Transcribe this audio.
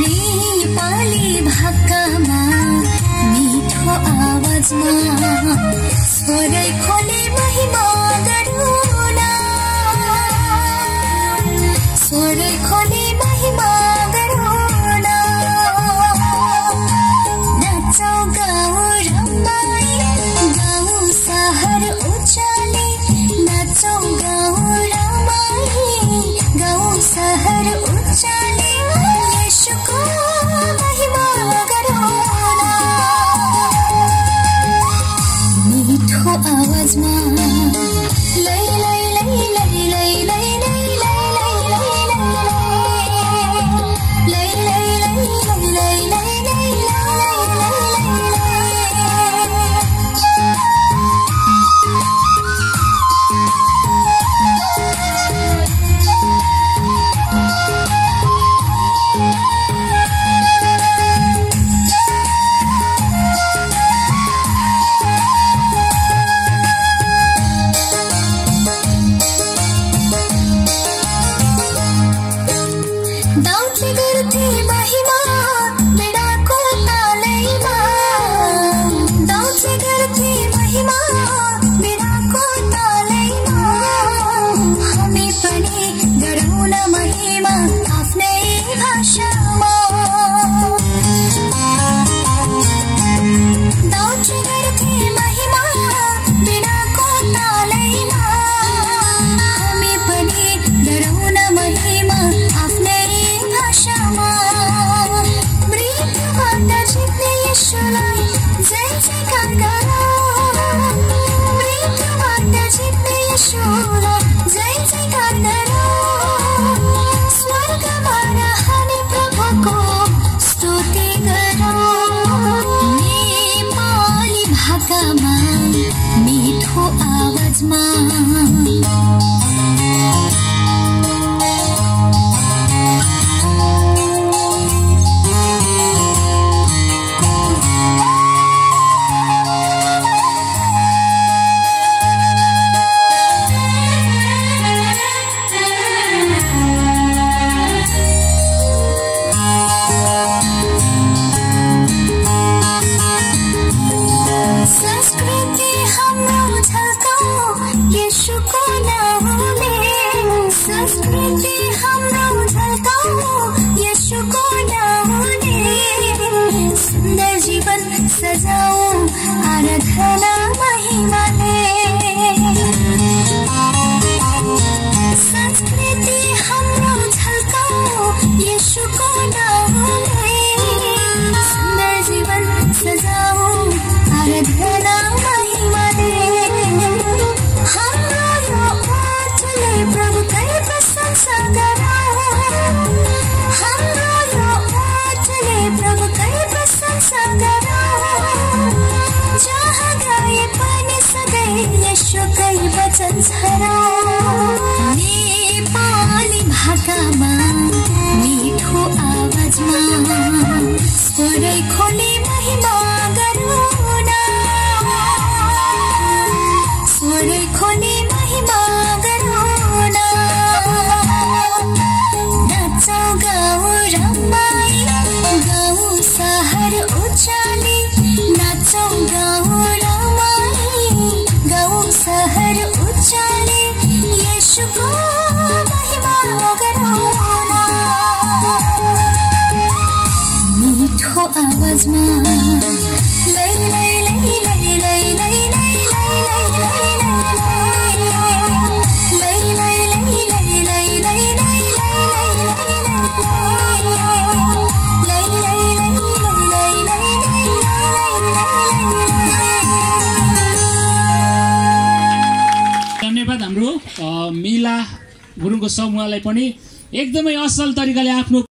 नेपाली भाकामा मीठो आवाजमा स्वरै खोले नेपाली भाकामा आवाजमा। धन्यवाद हाम्रो मिला गुरुङको समूहलाई पनि एकदमै असल तरिकाले आफ्नो